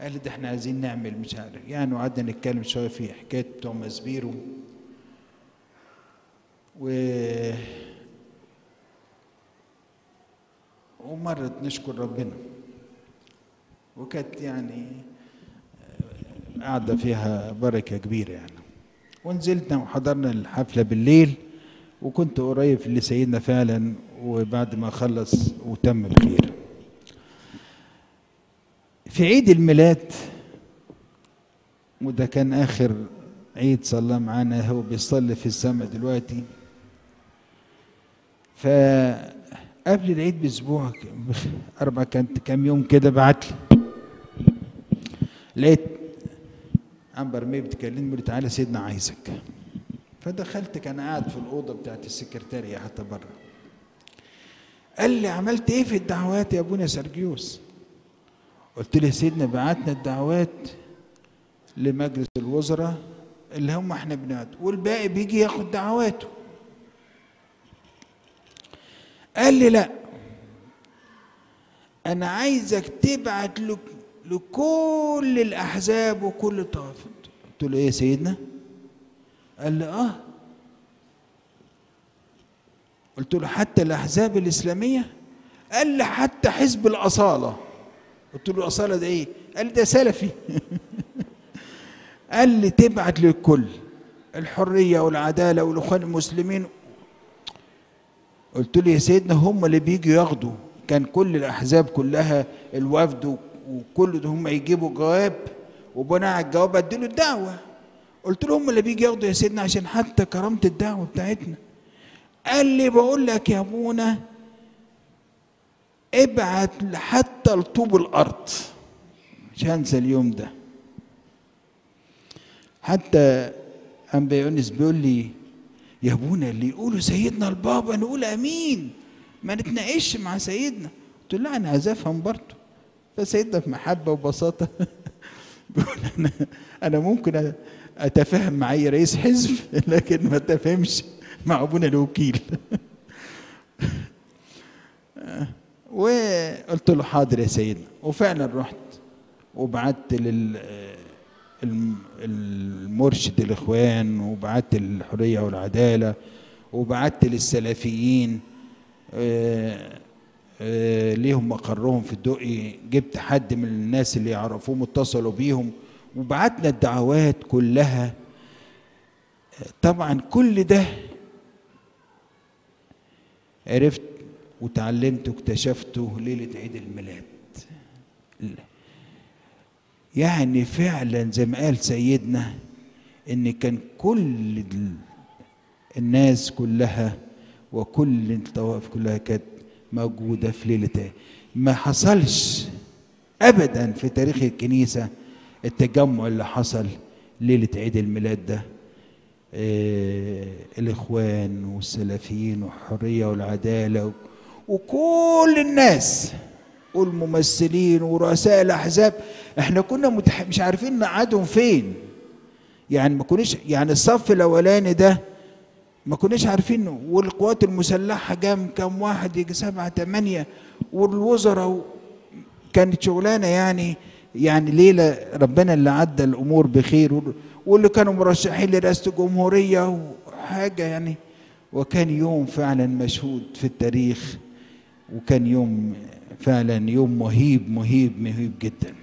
قال لي ده إحنا عايزين نعمل مش عارف يعني وقعدنا نتكلم شوية في حكاية بتوع مسبيرو و ومرت نشكر ربنا. وكانت يعني قاعدة فيها بركة كبيرة يعني. ونزلنا وحضرنا الحفلة بالليل. وكنت قريب لسيدنا فعلا. وبعد ما خلص وتم بخير في عيد الميلاد وده كان آخر عيد صلى معانا هو بيصلي في السماء دلوقتي. فقبل العيد بأسبوع أربع كانت كام يوم كده بعت لي. لقيت عنبر مي بتكلمني قلت تعالى سيدنا عايزك. فدخلت كان قاعد في الأوضة بتاعت السكرتارية حتى بره. قال لي عملت إيه في الدعوات يا أبونا سرجيوس؟ قلت له سيدنا بعتنا الدعوات لمجلس الوزراء اللي هم إحنا بنقعد والباقي بيجي ياخد دعواته. قال لي لا أنا عايزك تبعت لك لكل الأحزاب وكل الطوائف قلت له إيه يا سيدنا؟ قال لي آه. قلت له حتى الأحزاب الإسلامية؟ قال لي حتى حزب الأصالة. قلت له الأصالة ده إيه؟ قال لي ده سلفي. قال لي تبعت للكل الحرية والعدالة والإخوان المسلمين. قلت له يا سيدنا هم اللي بيجوا ياخدوا. كان كل الأحزاب كلها الوفد وكل ده هم يجيبوا جواب وبناء على الجواب اديله الدعوة. قلت له هم اللي بيجي ياخدوا يا سيدنا عشان حتى كرامة الدعوة بتاعتنا. قال لي بقول لك يا ابونا ابعت حتى لطوب الأرض. مش هنسى اليوم ده. حتى انبا يونس بيقول لي يا ابونا اللي يقولوا سيدنا البابا نقول آمين. ما نتناقش مع سيدنا. قلت له لا أنا عايز أفهم برضه. فسيدنا في محبه وبساطة بيقول أنا أنا ممكن أتفاهم مع أي رئيس حزب لكن ما اتفهمش مع ابونا الوكيل. وقلت له حاضر يا سيدنا؟ وفعلا رحت وبعت لل المرشد الإخوان وبعت الحرية والعدالة وبعت للسلفيين آآ آآ ليهم مقرهم في الدقي. جبت حد من الناس اللي يعرفوهم اتصلوا بيهم وبعتنا الدعوات كلها. طبعا كل ده عرفت وتعلمت واكتشفته ليلة عيد الميلاد. يعني فعلا زي ما قال سيدنا إن كان كل الناس كلها وكل الطوائف كلها كانت موجودة في ليلة ما حصلش أبدا في تاريخ الكنيسة التجمع اللي حصل ليلة عيد الميلاد ده. الإخوان والسلفيين والحرية والعدالة وكل الناس والممثلين ورؤساء الأحزاب إحنا كنا. مش عارفين نقعدهم فين يعني ما كناش يعني الصف الأولاني ده ما كناش عارفين والقوات المسلحة جام كام واحد يجي سبعة ثمانيه والوزراء كانت شغلانة يعني يعني ليلة ربنا اللي عدى الأمور بخير واللي كانوا مرشحين لرئاسة الجمهورية وحاجة يعني. وكان يوم فعلا مشهود في التاريخ وكان يوم فعلا يوم مهيب مهيب مهيب جدا.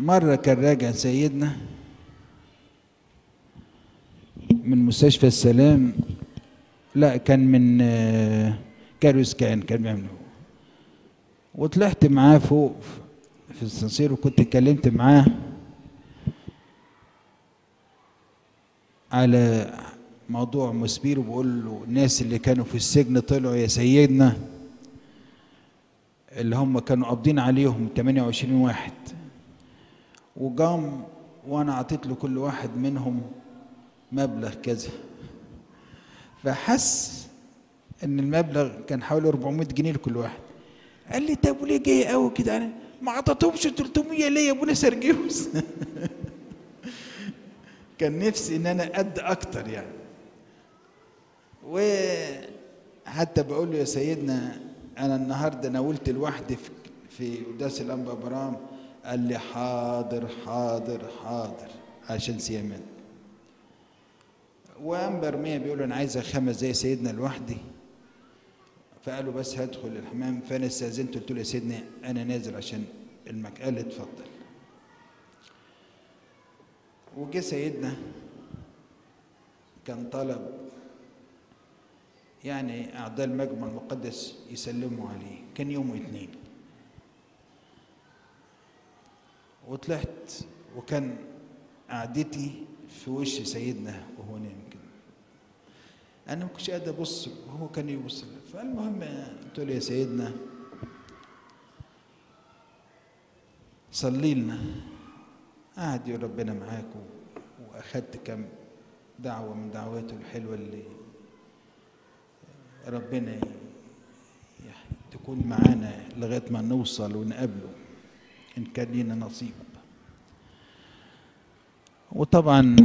مرة كان راجع سيدنا من مستشفى السلام. لا كان من كاروس كان كان بيعمل وطلعت معاه فوق في السنسير وكنت اتكلمت معاه على موضوع مثمير وبقول له الناس اللي كانوا في السجن طلعوا يا سيدنا اللي هم كانوا قابضين عليهم 28 واحد. وقام وأنا اعطيت له كل واحد منهم مبلغ كذا. فحس ان المبلغ كان حوالي 400 جنيه لكل واحد. قال لي طب وليه جاي قوي كده؟ أنا ما عطيتهمش 300 ليه يا ابونا سرجيوس كان نفسي إن أنا قد أكتر يعني. وحتى بقول له يا سيدنا أنا النهارده ناولت لوحدي في في قداس الأنبا ابرام قال لي حاضر حاضر حاضر عشان سيمان وانبا ارميا بيقول أنا عايز خمس زي سيدنا لوحدي. فقالوا بس هدخل الحمام. فأنا استأذنت قلت له يا سيدنا أنا نازل عشان المك قال اتفضل. وجه سيدنا كان طلب يعني أعضاء المجمع المقدس يسلموا عليه كان يوم اثنين وطلعت وكان قعدتي في وش سيدنا وهو نايم كده أنا ما كنتش قادر أبص. وهو كان يبص لي. فالمهم قلت له يا سيدنا؟ صلي لنا. قعد يقول ربنا معاك وأخدت كم دعوة من دعواته الحلوة اللي ربنا تكون معانا لغاية ما نوصل ونقابله إن كان لينا نصيب. وطبعا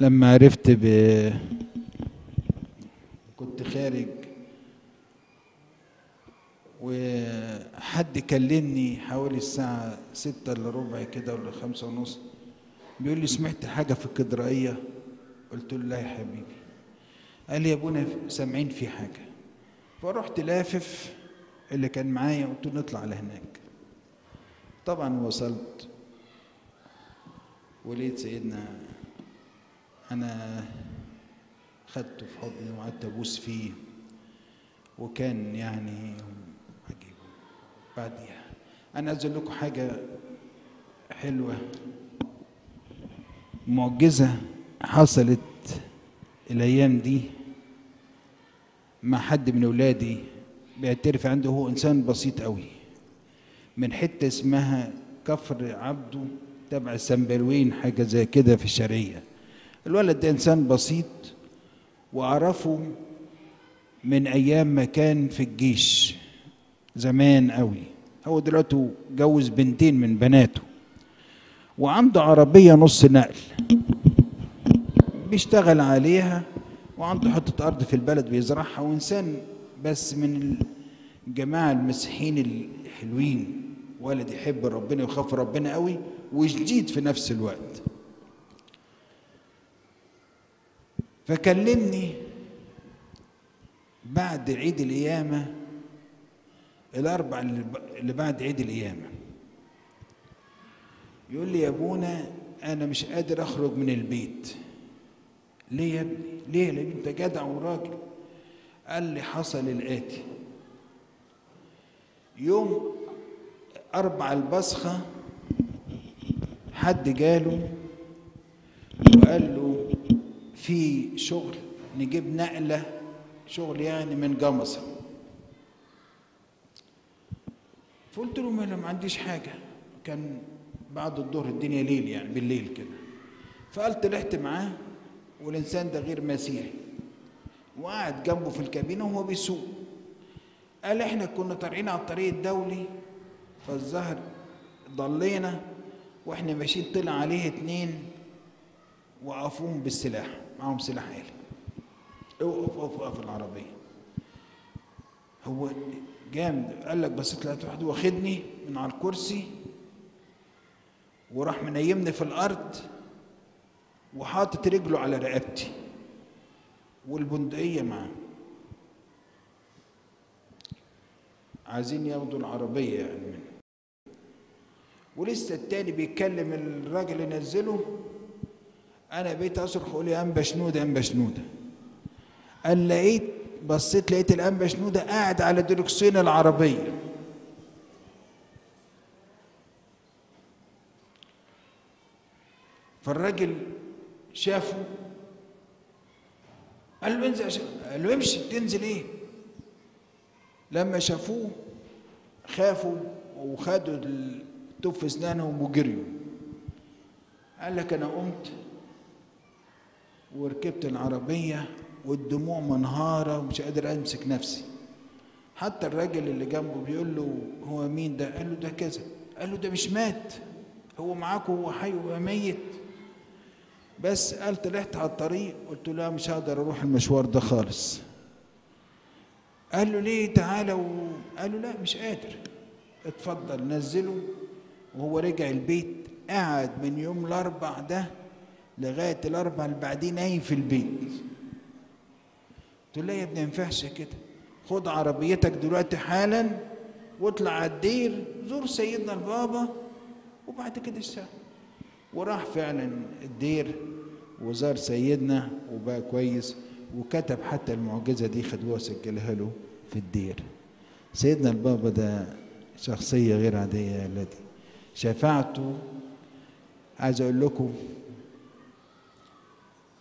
لما عرفت ب كنت خارج وحد كلمني حوالي الساعة ستة إلا ربع كده ولا خمسة ونص بيقول لي سمعت حاجة في الكدرائية؟ قلت له لا يا حبيبي. قال لي يا أبونا سامعين في حاجة. فرحت لافف اللي كان معايا قلت له نطلع لهناك. طبعا وصلت ولقيت سيدنا أنا خدته في حضني وقعدت أبوس فيه. وكان يعني عجيب بعديها. أنا عايز لكم حاجة حلوة. معجزة حصلت الأيام دي مع حد من أولادي بيعترف عنده هو إنسان بسيط قوي من حتة اسمها كفر عبده تبع السنبلوين حاجة زي كده في الشرقية. الولد ده إنسان بسيط وأعرفه من أيام ما كان في الجيش زمان قوي هو دلوقتي جوز بنتين من بناته وعنده عربية نص نقل بيشتغل عليها وعنده حتة أرض في البلد بيزرعها وإنسان بس من الجماعة المسيحيين الحلوين ولد يحب ربنا ويخاف ربنا قوي وجديد في نفس الوقت. فكلمني بعد عيد القيامة الأربع اللي بعد عيد القيامة يقول لي يا أبونا أنا مش قادر أخرج من البيت ليه يا ابني؟ ليه؟ لأن أنت جدع وراجل قال لي حصل الآتي يوم أربع البصخة حد جاله وقال له في شغل نجيب نقلة شغل يعني من جمصة فقلت له ما أنا ما عنديش حاجة. كان بعد الظهر الدنيا ليل يعني بالليل كده. فقال طلعت معاه والإنسان ده غير مسيحي وقعد جنبه في الكابينة وهو بيسوق. قال إحنا كنا طالعين على الطريق الدولي فالظهر ضلينا وإحنا ماشيين طلع عليه اتنين وقفوهم بالسلاح. معاهم سلاح آلي. اوقف اوقف اوقف العربية. هو جامد. قال لك بس طلعت واحد واخدني من على الكرسي وراح منيمني في الأرض وحاطط رجله على رقبتي والبندقية معاه. عايزين ياخدوا العربية يعني منه. ولسه التاني بيتكلم الراجل ينزله أنا بقيت أصرخ أقول يا أنبا شنودة أنبا شنودة. قال لقيت بصيت لقيت الانبا شنودة قاعد على دركسين العربية. فالراجل شافوا قال له انزل قال له امشي تنزل إيه؟ لما شافوه خافوا وخدوا في أسنانهم وجريوا. قال لك أنا قمت وركبت العربية والدموع منهارة ومش قادر أمسك نفسي. حتى الراجل اللي جنبه بيقول له هو مين ده؟ قال له ده كذا. قال له ده مش مات. هو معاكم هو حي وهو ميت. بس قال طلعت على الطريق قلت له لا مش هقدر أروح المشوار ده خالص. قال له ليه؟ تعالى و... قال له لا مش قادر. اتفضل نزله. وهو رجع البيت قعد من يوم الأربع ده لغاية الاربع اللي بعدين نايم في البيت. له لا يا ابني ما ينفعش كده. خد عربيتك دلوقتي حالا واطلع على الدير زور سيدنا البابا وبعد كده اشتغل. وراح فعلا الدير وزار سيدنا وبقى كويس وكتب حتى المعجزة دي خدوها وسجلها له في الدير. سيدنا البابا ده شخصية غير عادية يا ولادي. شفاعته عايز أقول لكم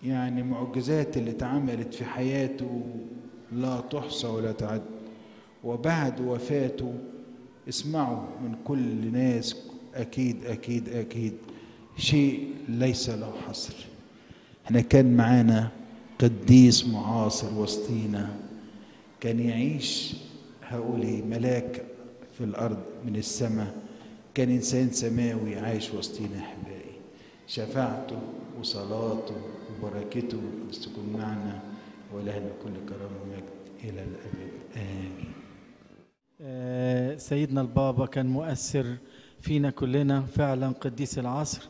يعني معجزات اللي اتعملت في حياته لا تحصى ولا تعد. وبعد وفاته اسمعوا من كل ناس أكيد أكيد أكيد شيء ليس له حصر. إحنا كان معانا قديس معاصر وسطينا كان يعيش هقول إيه ملاك في الأرض من السماء كان إنسان سماوي عايش وسطينا أحبائي. شفاعته وصلاته وبركته تكون معنا ولهنا كل كرم ومجد إلى الابد امين آه، سيدنا البابا كان مؤثر فينا كلنا فعلا قديس العصر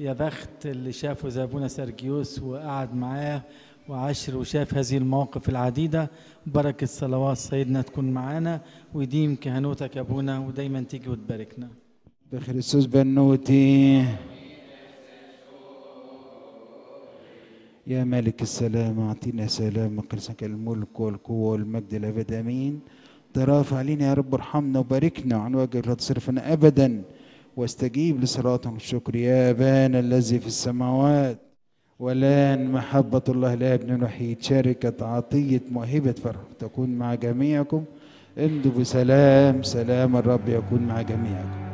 يا بخت اللي شافه زي ابونا سرجيوس وقعد معاه وعاشر وشاف هذه المواقف العديدة بركة صلوات سيدنا تكون معانا ويديم كهنوتك يا ابونا ودايما تيجي وتباركنا بخريستوس بنوتي يا مالك السلام أعطينا سلام قدسك الملك والقوة والمجد الأبد آمين. ترافع علينا يا رب ارحمنا وباركنا عن وجهك لا تصرفنا ابدا. واستجيب لصلاتهم الشكر يا أبانا الذي في السماوات. والآن محبة الله الابن الوحيد شركة عطية موهبة فرح تكون مع جميعكم. امضوا بسلام سلام الرب يكون مع جميعكم.